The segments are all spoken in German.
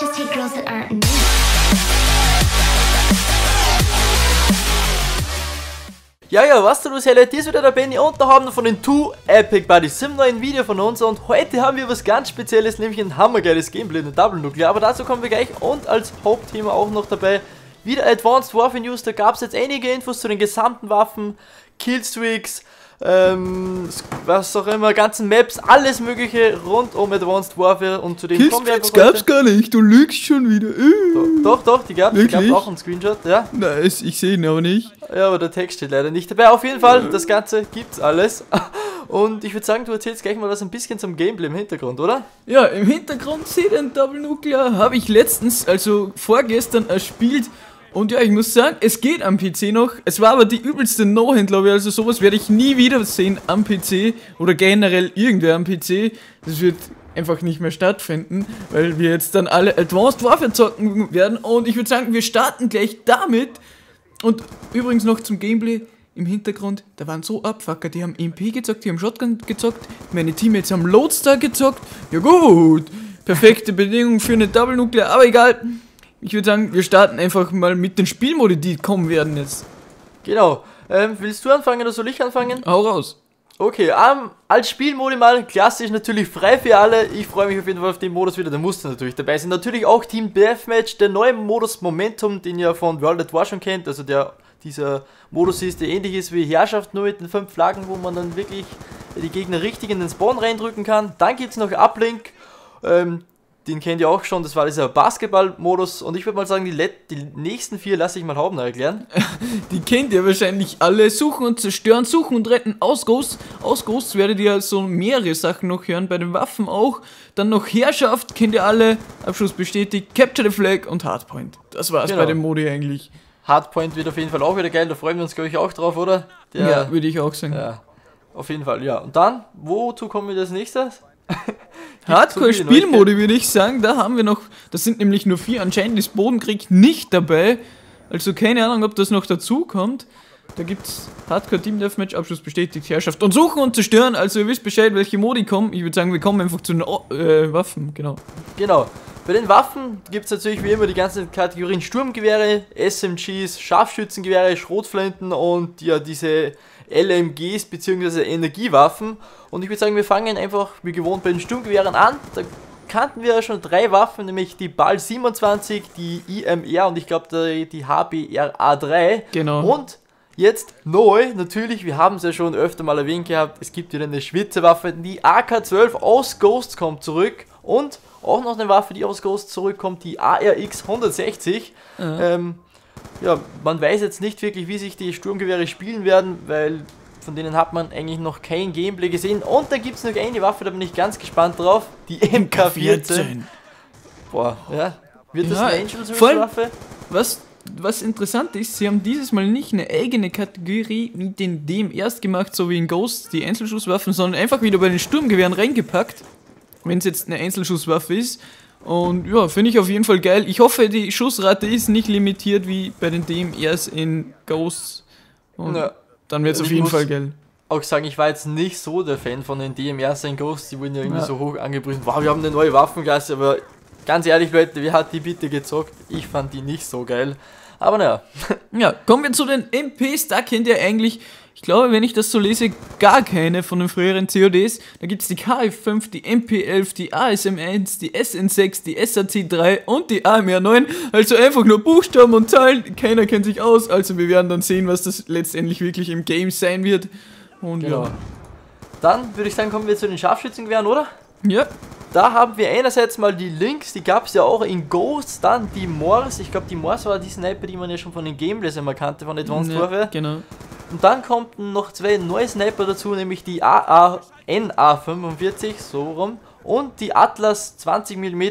just take girls that aren't me. Ja, ja, was du los, Helle, dies wieder der Benny und da haben wir von den Two Epic Buddies. Sim neuen Video von uns und heute haben wir was ganz Spezielles, nämlich ein hammergeiles Gameplay in der Double Nuclear, aber dazu kommen wir gleich und als Hauptthema auch noch dabei. Wieder Advanced Warfare News, da gab es jetzt einige Infos zu den gesamten Waffen, Killstreaks, ähm, was auch immer, ganzen Maps, alles mögliche rund um Advanced Warfare und zu dem Killstreaks gab's gar nicht, du lügst schon wieder. Äh. Doch, doch, die gab's, die gab's Wirklich? auch einen Screenshot, ja. Nice, ich sehe ihn aber nicht. Ja, aber der Text steht leider nicht dabei. Auf jeden Fall, das Ganze gibt's alles. Und ich würde sagen, du erzählst gleich mal was ein bisschen zum Gameplay im Hintergrund, oder? Ja, im Hintergrund seht ihr ein Double Nuclear, habe ich letztens, also vorgestern, erspielt. Und ja, ich muss sagen, es geht am PC noch. Es war aber die übelste No-Hand, glaube ich. Also sowas werde ich nie wieder sehen am PC oder generell irgendwer am PC. Das wird einfach nicht mehr stattfinden, weil wir jetzt dann alle Advanced Warfare zocken werden. Und ich würde sagen, wir starten gleich damit. Und übrigens noch zum Gameplay im Hintergrund, da waren so Abfucker, die haben MP gezockt, die haben Shotgun gezockt, meine Teammates haben Loadstar gezockt. Ja gut, perfekte Bedingungen für eine Double Nuclear, aber egal. Ich würde sagen, wir starten einfach mal mit den Spielmodi, die kommen werden jetzt. Genau. Ähm, willst du anfangen oder soll ich anfangen? Hau raus. Okay, ähm, als Spielmodi mal klassisch natürlich frei für alle. Ich freue mich auf jeden Fall auf den Modus wieder. Musst du natürlich dabei sein. Natürlich auch Team Deathmatch, der neue Modus Momentum, den ihr von World at War schon kennt. Also der dieser Modus ist, der ähnlich ist wie Herrschaft, nur mit den fünf Flaggen, wo man dann wirklich die Gegner richtig in den Spawn reindrücken kann. Dann gibt es noch Uplink. Ähm, den kennt ihr auch schon, das war dieser Basketball-Modus. Und ich würde mal sagen, die, let die nächsten vier lasse ich mal Hauptner erklären. Die kennt ihr wahrscheinlich alle. Suchen und zerstören, suchen und retten. Aus Ghosts, aus Ghosts werdet ihr so mehrere Sachen noch hören, bei den Waffen auch. Dann noch Herrschaft, kennt ihr alle. Abschluss bestätigt. Capture the Flag und Hardpoint. Das war's Genau. bei dem Modi eigentlich. Hardpoint wird auf jeden Fall auch wieder geil, da freuen wir uns, glaube ich, auch drauf, oder? Der- Ja, würde ich auch sagen. ja. Auf jeden Fall, ja. Und dann, wozu kommen wir als nächstes? Hardcore-Spielmodi würde ich sagen, da haben wir noch, das sind nämlich nur vier, anscheinend ist Bodenkrieg nicht dabei, also keine Ahnung, ob das noch dazu kommt. Da gibt's Hardcore Team Deathmatch, Abschluss bestätigt, Herrschaft und Suchen und Zerstören, also ihr wisst Bescheid, welche Modi kommen. Ich würde sagen, wir kommen einfach zu den O- äh, Waffen, genau. Genau. Bei den Waffen gibt es natürlich wie immer die ganzen Kategorien Sturmgewehre, SMGs, Scharfschützengewehre, Schrotflinten und ja diese LMGs bzw. Energiewaffen. Und ich würde sagen, wir fangen einfach wie gewohnt bei den Sturmgewehren an. Da kannten wir ja schon drei Waffen, nämlich die BAL 27, die IMR und ich glaube die, die HBRA3. Genau. Und jetzt neu, natürlich, wir haben es ja schon öfter mal erwähnt gehabt, es gibt wieder eine Schwitzewaffe, die AK-12 aus Ghost kommt zurück und auch noch eine Waffe, die aus Ghost zurückkommt, die ARX 160. Ähm, ja, man weiß jetzt nicht wirklich, wie sich die Sturmgewehre spielen werden, weil von denen hat man eigentlich noch kein Gameplay gesehen. Und da gibt es noch eine Waffe, da bin ich ganz gespannt drauf, die MK14. Boah, ja. Wird das Ja, eine Angel Search Waffe? Was, was interessant ist, sie haben dieses Mal nicht eine eigene Kategorie wie den DMRs gemacht, so wie in Ghost, die Einzelschusswaffen, sondern einfach wieder bei den Sturmgewehren reingepackt, wenn es jetzt eine Einzelschusswaffe ist. Und ja, finde ich auf jeden Fall geil. Ich hoffe, die Schussrate ist nicht limitiert wie bei den DMRs in Ghost. Und Ja. dann wird es auf jeden Fall geil. auch sagen, ich war jetzt nicht so der Fan von den DMRs in Ghosts, die wurden ja irgendwie Ja. so hoch angepriesen. Wow, wir haben eine neue Waffenklasse, aber ganz ehrlich, Leute, wer hat die bitte gezockt? Ich fand die nicht so geil. Aber naja, Ja, kommen wir zu den MPs. Da kennt ihr eigentlich, ich glaube, wenn ich das so lese, gar keine von den früheren CODs. Da gibt es die KF5, die MP11, die ASM1, die SN6, die SAC3 und die AMR9. Also einfach nur Buchstaben und Zahlen. Keiner kennt sich aus. Also wir werden dann sehen, was das letztendlich wirklich im Game sein wird. Und genau. Dann würde ich sagen, kommen wir zu den Scharfschützengewehren, oder? ja. Ja, Da haben wir einerseits mal die Links, die gab es ja auch in Ghosts, dann die Morse. Ich glaube, die Morse war die Sniper, die man ja schon von den Gameplays immer kannte, von Advanced ja Warfare. genau. Und dann kommen noch zwei neue Sniper dazu, nämlich die AA NA45, so rum, und die Atlas 20 mm.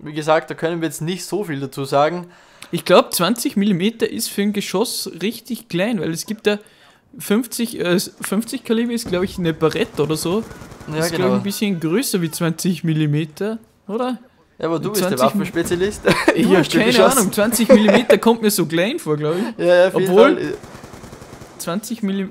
Wie gesagt, da können wir jetzt nicht so viel dazu sagen. Ich glaube, 20 mm ist für ein Geschoss richtig klein, weil es gibt da 50, äh, 50 Kaliber ist, glaube ich, eine Barrette oder so. Ja, ist, glaube ich, genau. ein bisschen größer wie 20 mm, oder? Ja, aber du bist der 20 Waffenspezialist. Ich habe keine. Ahnung, 20 mm kommt mir so klein vor, glaube ich. Ja, ja, Obwohl- Fall. 20 mm,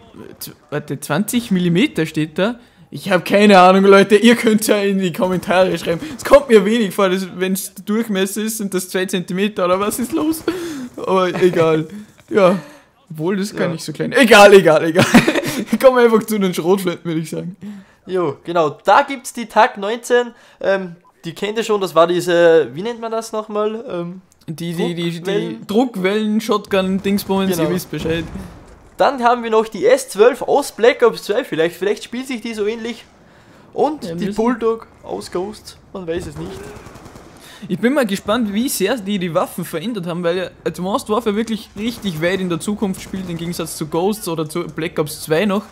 warte, 20 mm steht da. Ich habe keine Ahnung, Leute. Ihr könnt ja in die Kommentare schreiben. Es kommt mir wenig vor, wenn es Durchmesser ist, sind das 2 cm oder was ist los? Aber egal. Ja. Obwohl, das gar Ja. nicht so klein. Egal, egal, egal. Kommen wir einfach zu den Schrotflinten, würde ich sagen. Jo, genau. Da gibt's die Tag 19. Ähm, die kennt ihr schon, das war diese, wie nennt man das nochmal? Ähm, Die, die, die, die Druckwellen. Druckwellen, Shotgun, Dingsbums, Genau. ihr wisst Bescheid. Dann haben wir noch die S12 aus Black Ops 2, vielleicht, vielleicht spielt sich die so ähnlich. Und Ja, die Bulldog aus Ghost, man weiß es nicht. Ich bin mal gespannt, wie sehr die die Waffen verändert haben, weil ja Advanced Warfare wirklich richtig weit in der Zukunft spielt, im Gegensatz zu Ghosts oder zu Black Ops 2 noch.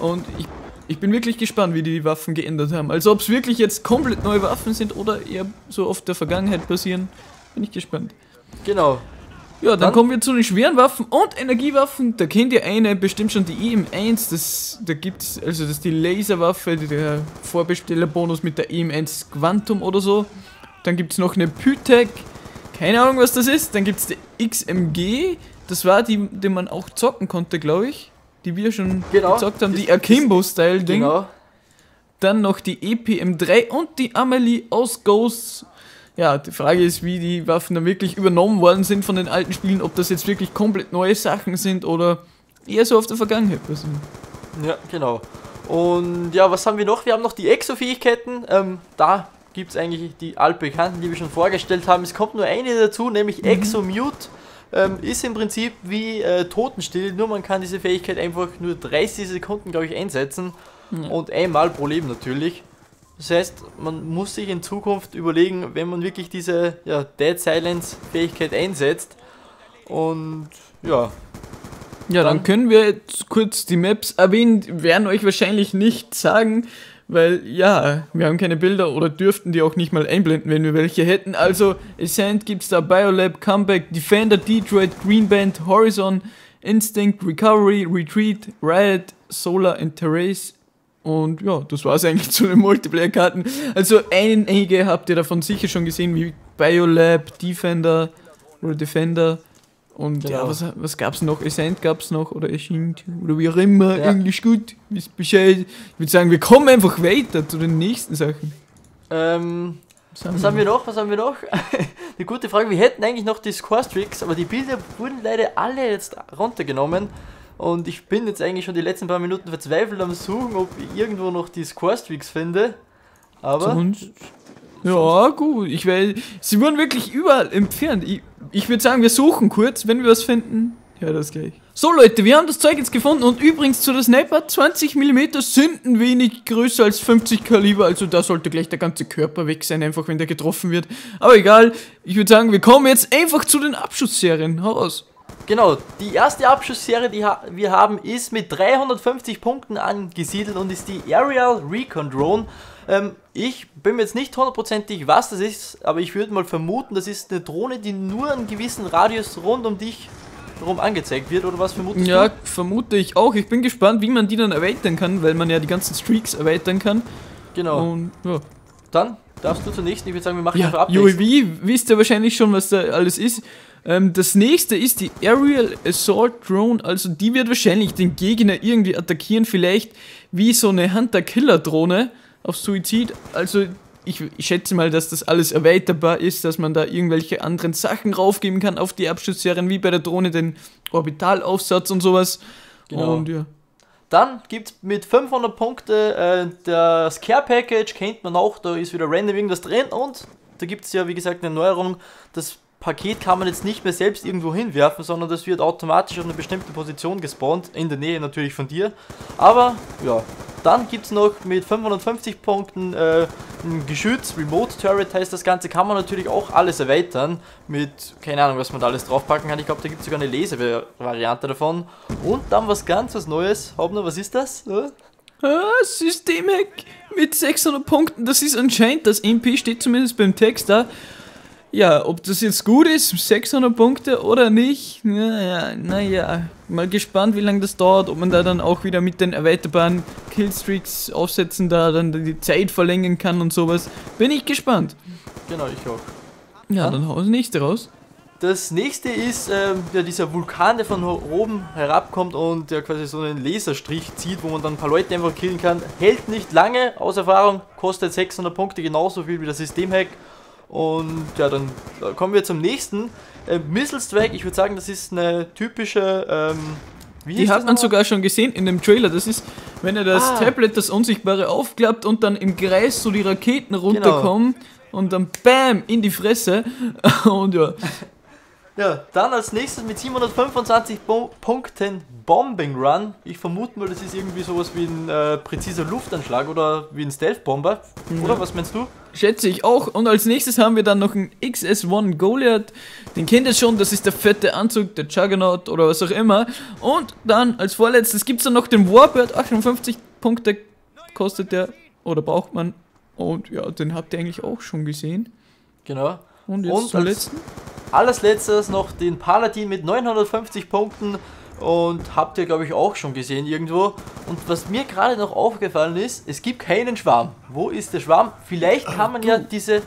Und ich, ich bin wirklich gespannt, wie die die Waffen geändert haben. Also ob es wirklich jetzt komplett neue Waffen sind oder eher so auf der Vergangenheit basieren, bin ich gespannt. Genau. Ja, dann, Dann- kommen wir zu den schweren Waffen und Energiewaffen. Da kennt ihr eine bestimmt schon, die EM1. Das, da gibt's, also das ist die Laserwaffe, der Vorbestellerbonus mit der EM1 Quantum oder so. Dann gibt es noch eine Pythek, keine Ahnung was das ist. Dann gibt es die XMG, das war die, die man auch zocken konnte, glaube ich. Die wir schon Genau. gezockt haben, die Akimbo-Style-Ding. Genau. Dann noch die EPM3 und die Amelie aus Ghosts. Ja, die Frage ist, wie die Waffen dann wirklich übernommen worden sind von den alten Spielen, ob das jetzt wirklich komplett neue Sachen sind oder eher so auf der Vergangenheit basieren. Ja, genau. Und ja, was haben wir noch? Wir haben noch die Exo-Fähigkeiten. Ähm, da gibt es eigentlich die altbekannten, die wir schon vorgestellt haben. Es kommt nur eine dazu, nämlich Exo-Mute. Ähm, ist im Prinzip wie äh, Totenstill, nur man kann diese Fähigkeit einfach nur 30 Sekunden, glaube ich, einsetzen. Ja. Und einmal pro Leben natürlich. Das heißt, man muss sich in Zukunft überlegen, wenn man wirklich diese ja, Dead Silence Fähigkeit einsetzt. Und ja, Ja, dann Dann- können wir jetzt kurz die Maps erwähnen, Die werden euch wahrscheinlich nicht sagen, weil ja, wir haben keine Bilder oder dürften die auch nicht mal einblenden, wenn wir welche hätten. Also Ascent gibt's da Biolab, Comeback, Defender, Detroit, Green Band, Horizon, Instinct, Recovery, Retreat, Riot, Solar und Terrace. Und ja, das war's eigentlich zu den Multiplayer-Karten. Also einige habt ihr davon sicher schon gesehen, wie Biolab, Defender oder Defender. Und ja, Genau. was, was gab's noch? Ascent gab's noch oder Ascent oder wie auch immer. Ja. Englisch gut, wisst Bescheid. Ich würde sagen, wir kommen einfach weiter zu den nächsten Sachen. ähm, Was haben wir noch? Was haben wir noch? Eine gute Frage. Wir hätten eigentlich noch die Score-Streaks, aber die Bilder wurden leider alle jetzt runtergenommen. Und ich bin jetzt eigentlich schon die letzten paar Minuten verzweifelt am Suchen, ob ich irgendwo noch die Score-Streaks finde. Aber Sonst, ja, gut. Ich will, sie wurden wirklich überall entfernt. Ich, ich würde sagen, wir suchen kurz, wenn wir was finden. Ja, das gleich. So Leute, wir haben das Zeug jetzt gefunden und übrigens zu der Sniper 20 mm sind ein wenig größer als 50 Kaliber, also da sollte gleich der ganze Körper weg sein, einfach wenn der getroffen wird. Aber egal, ich würde sagen, wir kommen jetzt einfach zu den Abschussserien. Hau raus. Genau, die erste Abschussserie, die wir haben, ist mit 350 Punkten angesiedelt und ist die Aerial Recon Drone. Ähm, ich bin mir jetzt nicht hundertprozentig, was das ist, aber ich würde mal vermuten, das ist eine Drohne, die nur einen gewissen Radius rund um dich herum angezeigt wird, oder was vermutest Ja, du? vermute ich auch. Ich bin gespannt, wie man die dann erweitern kann, weil man ja die ganzen Streaks erweitern kann. Genau. Und ja. Dann darfst du zunächst, ich würde sagen, wir machen Ja, einfach abwechselnd. UAV, wisst ihr wahrscheinlich schon, was da alles ist. Ähm, das nächste ist die Aerial Assault Drone, also die wird wahrscheinlich den Gegner irgendwie attackieren, vielleicht wie so eine Hunter-Killer-Drohne auf Suizid. Also ich, ich schätze mal, dass das alles erweiterbar ist, dass man da irgendwelche anderen Sachen raufgeben kann auf die Abschussserien, wie bei der Drohne den Orbitalaufsatz und sowas. Genau. Und ja. Dann gibt es mit 500 Punkte äh, das Care Package, kennt man auch, da ist wieder random irgendwas drin und da gibt es ja, wie gesagt, eine Neuerung. Das Paket kann man jetzt nicht mehr selbst irgendwo hinwerfen, sondern das wird automatisch auf eine bestimmte Position gespawnt, in der Nähe natürlich von dir. Aber ja, dann gibt es noch mit 550 Punkten äh, ein Geschütz, Remote Turret heißt das Ganze, kann man natürlich auch alles erweitern mit, keine Ahnung, was man da alles draufpacken kann. Ich glaube, da gibt es sogar eine Lesevariante davon. Und dann was ganz was Neues. Hauptner, was ist das? Ja? Ah, Systemhack mit 600 Punkten, das ist anscheinend, das MP steht zumindest beim Text da. Ja, ob das jetzt gut ist, 600 Punkte oder nicht, naja, naja, mal gespannt, wie lange das dauert, ob man da dann auch wieder mit den erweiterbaren Killstreaks aufsetzen, da dann die Zeit verlängern kann und sowas. Bin ich gespannt. Genau, ich auch. Ja, Ja. dann hau das nächste raus. Das nächste ist ähm, ja, dieser Vulkan, der von oben herabkommt und der quasi so einen Laserstrich zieht, wo man dann ein paar Leute einfach killen kann. Hält nicht lange, aus Erfahrung, kostet 600 Punkte, genauso viel wie der Systemhack. Und ja, dann kommen wir zum nächsten. Äh, Missile Strike, ich würde sagen, das ist eine typische. Ähm, wie Die hat man sogar schon gesehen in dem Trailer. Das ist, wenn er das ah. Tablet, das Unsichtbare, aufklappt und dann im Kreis so die Raketen genau. runterkommen genau. und dann BAM in die Fresse. und ja. Ja, dann als nächstes mit 725 Bo Punkten Bombing Run. Ich vermute mal, das ist irgendwie sowas wie ein äh, präziser Luftanschlag oder wie ein Stealth-Bomber. Mhm. Oder was meinst du? Schätze ich auch. Und als nächstes haben wir dann noch einen XS-1 Goliath. Den kennt ihr schon, das ist der fette Anzug, der Juggernaut oder was auch immer. Und dann als vorletztes gibt es dann noch den Warbird. 58 Punkte kostet der oder braucht man. Und ja, den habt ihr eigentlich auch schon gesehen. Genau. Und jetzt Und zum letzten. Alles letztes noch den Paladin mit 950 Punkten und habt ihr glaube ich auch schon gesehen irgendwo. Und was mir gerade noch aufgefallen ist, es gibt keinen Schwarm. Wo ist der Schwarm? Vielleicht kann man ja diese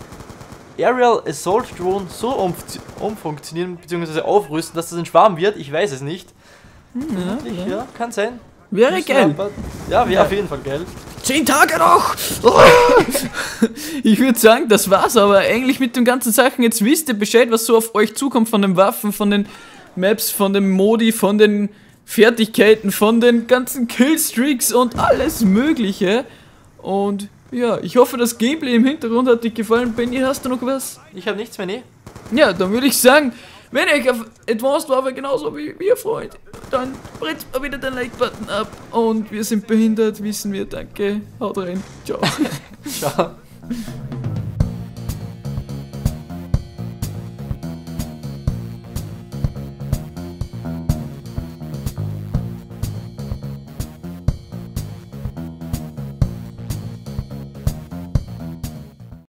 Aerial Assault Drone so um, umfunktionieren bzw. aufrüsten, dass das ein Schwarm wird. Ich weiß es nicht. Hm, ja, ja. ja, kann sein. Wäre geil. Ja, wäre ja. auf jeden Fall geil. Zehn Tage noch! ich würde sagen, das war's aber eigentlich mit den ganzen Sachen. Jetzt wisst ihr Bescheid, was so auf euch zukommt von den Waffen, von den Maps, von den Modi, von den Fertigkeiten, von den ganzen Killstreaks und alles Mögliche. Und ja, ich hoffe, das Gameplay im Hintergrund hat dir gefallen. Benny, hast du noch was? Ich habe nichts mehr, nee. Ja, dann würde ich sagen, wenn euch auf Advanced Waffe genauso wie wir freut, dann brennt mal wieder den Like-Button ab. Und wir sind behindert, wissen wir. Danke. Haut rein. Ciao. Ciao.